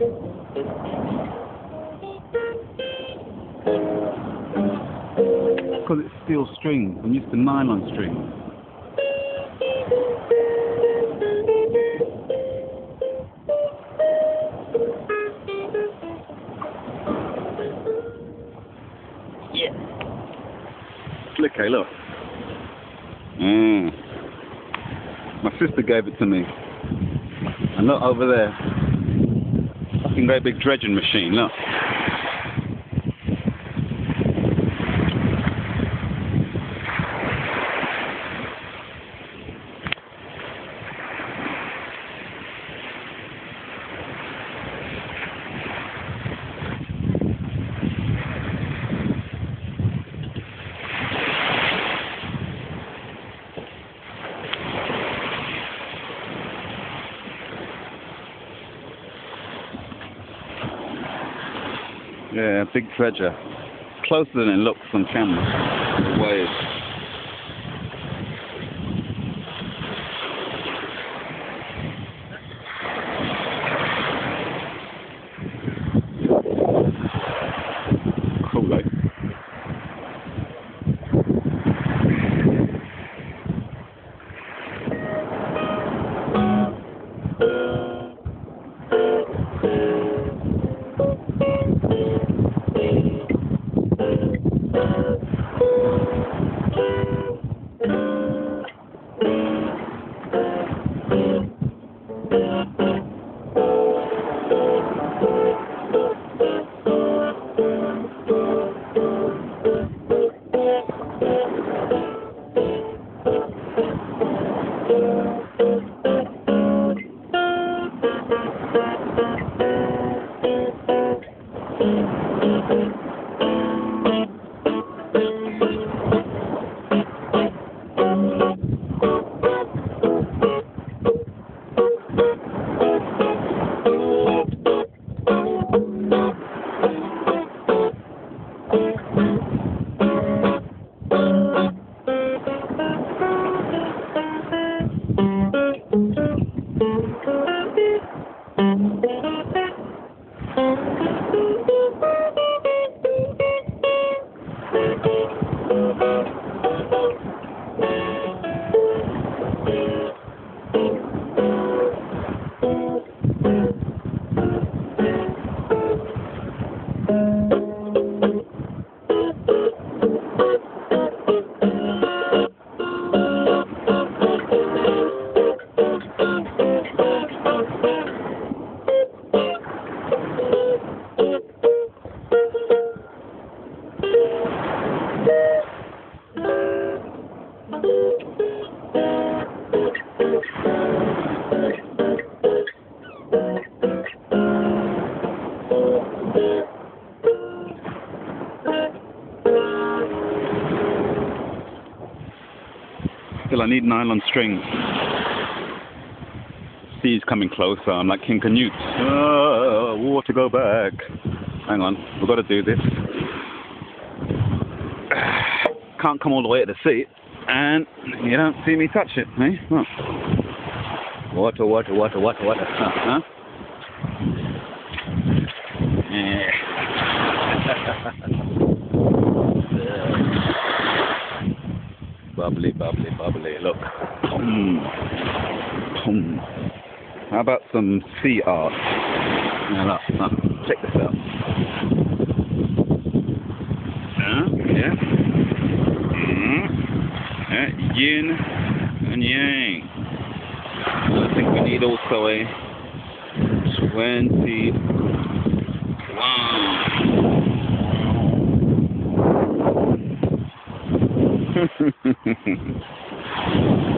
Because it's steel string. I'm used to nylon string. Yeah. Look, hey, look. Mm. My sister gave it to me. And look over there. Fucking great big dredging machine, look. Yeah, big treasure. Closer than it looks on camera. Cool, eh? Thank you. Still, I need nylon string. Sea's coming closer. I'm like King Canute. Uh, water, go back. Hang on, we've got to do this. Can't come all the way to the sea, and you don't see me touch it, eh? Water, water, water, water, water. Huh? huh? Bubbly, bubbly, bubbly. Look. How about some sea art? Now look, look. check this out. yin and yang. I think we need also a 20 wow.